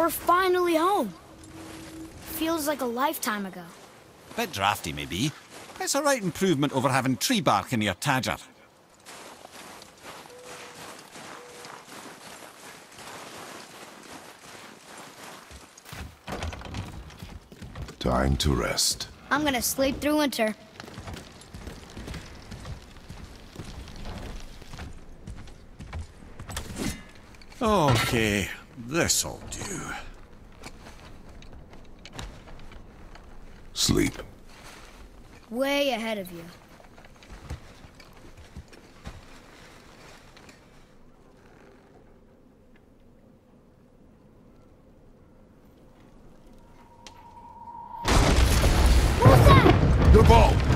We're finally home. Feels like a lifetime ago. Bit drafty, maybe. It's a right improvement over having tree bark in your tadger. Time to rest. I'm gonna sleep through winter. Okay, This'll do. Sleep. Way ahead of you. Who's that? The ball!